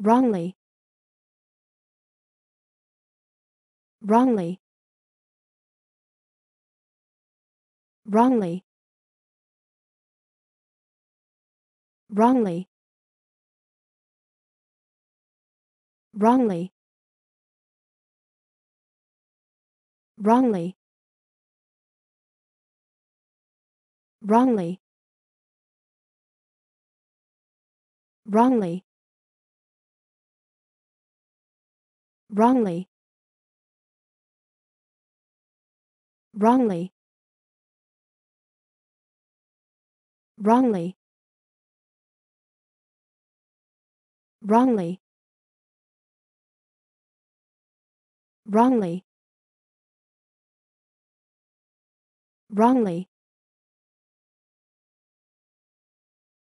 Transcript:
wrongly. Wrongly. Wrongly. Wrongly. Wrongly. Wrongly. Wrongly. Wrongly wrongly. Wrongly. Wrongly. Wrongly. Wrongly. Wrongly